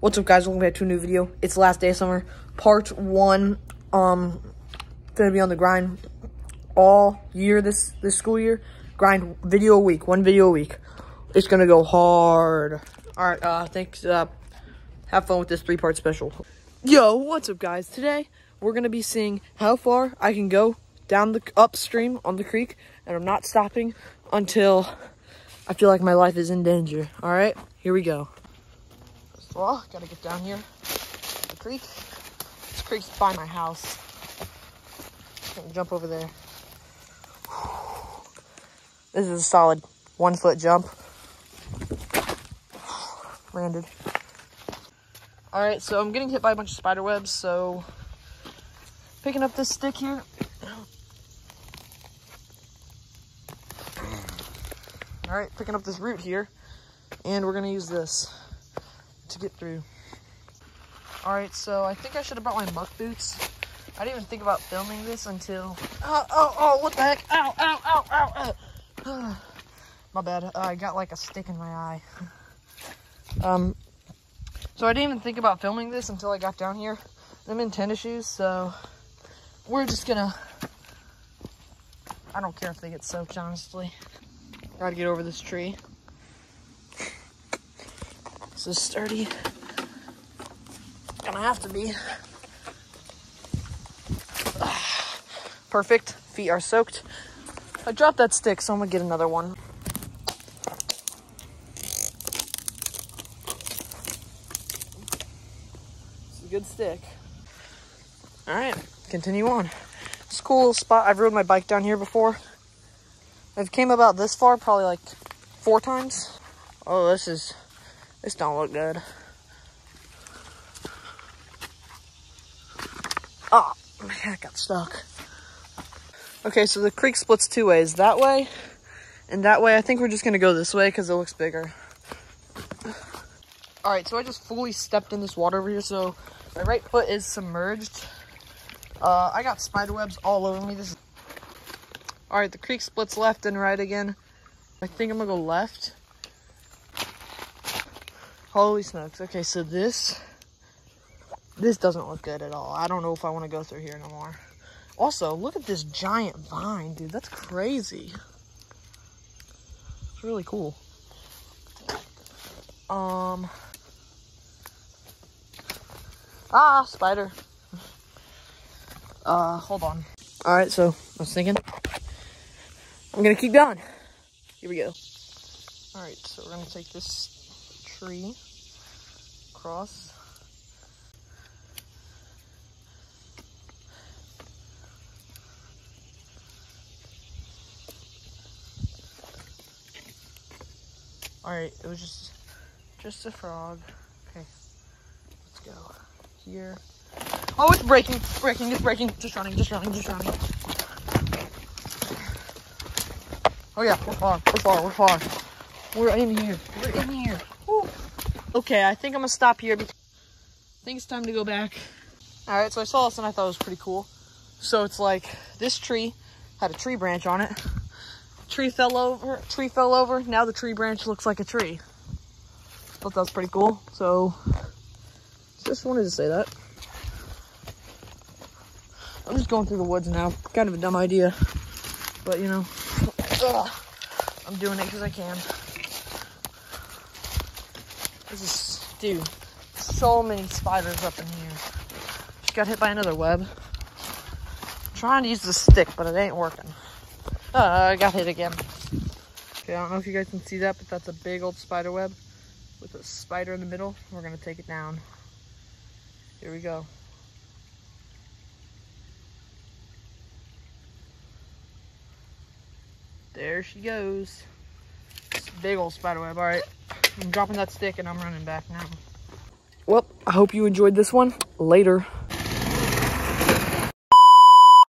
What's up, guys? Welcome back to a new video. It's the last day of summer, part one. Um, gonna be on the grind all year this this school year. Grind video a week, one video a week. It's gonna go hard. All right. Uh, thanks. Uh, have fun with this three part special. Yo, what's up, guys? Today we're gonna be seeing how far I can go down the upstream on the creek, and I'm not stopping until I feel like my life is in danger. All right, here we go. Well, gotta get down here. The creek. This creek's by my house. Gonna jump over there. This is a solid one foot jump. Landed. Alright, so I'm getting hit by a bunch of spider webs, so picking up this stick here. Alright, picking up this root here, and we're gonna use this get through. All right, so I think I should have brought my muck boots. I didn't even think about filming this until, oh, oh, oh, what the heck? Ow, ow, ow, ow, ow. my bad, uh, I got like a stick in my eye. Um, so I didn't even think about filming this until I got down here. I'm in tennis shoes, so we're just gonna, I don't care if they get soaked, honestly. Gotta get over this tree. This is sturdy. Gonna have to be. Perfect. Feet are soaked. I dropped that stick, so I'm gonna get another one. It's a good stick. All right, continue on. It's a cool spot. I've rode my bike down here before. I've came about this far probably like four times. Oh, this is this don't look good. Oh, man, I got stuck. Okay, so the creek splits two ways. That way and that way. I think we're just to go this way because it looks bigger. All right, so I just fully stepped in this water over here. So my right foot is submerged. Uh, I got spider webs all over me. This. All right, the creek splits left and right again. I think I'm to go left. Holy smokes. Okay, so this, this doesn't look good at all. I don't know if I want to go through here no more. Also, look at this giant vine, dude. That's crazy. It's really cool. Um. Ah, spider. Uh, hold on. All right, so I was thinking, I'm gonna keep going. Here we go. All right, so we're gonna take this tree cross Alright, it was just just a frog. Okay. Let's go. Here. Oh, it's breaking, breaking, it's breaking. Just running, just running, just running. Oh yeah, we're far, we're far, we're far. We're in here. We're in here. Okay, I think I'm gonna stop here. Because I think it's time to go back. All right, so I saw this and I thought it was pretty cool. So it's like this tree had a tree branch on it. Tree fell over. Tree fell over. Now the tree branch looks like a tree. Thought that was pretty cool. So just wanted to say that. I'm just going through the woods now. Kind of a dumb idea, but you know, ugh, I'm doing it because I can. This is, dude, so many spiders up in here. Just got hit by another web. I'm trying to use the stick, but it ain't working. Uh, I got hit again. Okay, I don't know if you guys can see that, but that's a big old spider web with a spider in the middle. We're gonna take it down. Here we go. There she goes. Big old spider web. All right. I'm dropping that stick and I'm running back now. Well, I hope you enjoyed this one. Later.